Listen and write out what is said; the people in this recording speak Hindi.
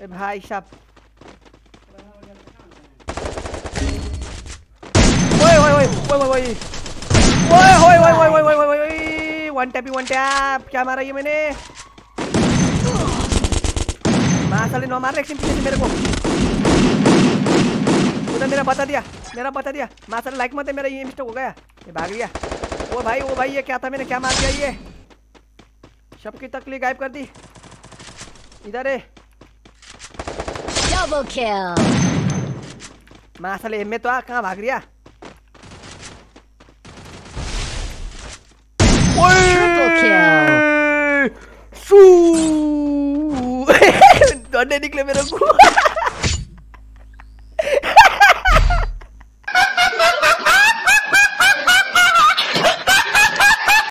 भाई साहब वन वन टैप क्या मारा ये मैंने साले नौ मार मेरे को तूने मेरा बता दिया मेरा बता दिया माँ साले लाइक मत है मेरा ये मिस्टेक हो गया ये भाग गया ओ भाई ओ भाई ये क्या था मैंने क्या मार दिया ये सबकी तकलीफ़ गायब कर दी इधर है Double kill. माँ साले में तो आ कहाँ भाग रिया Triple kill. सू दौड़ने निकले मेरे को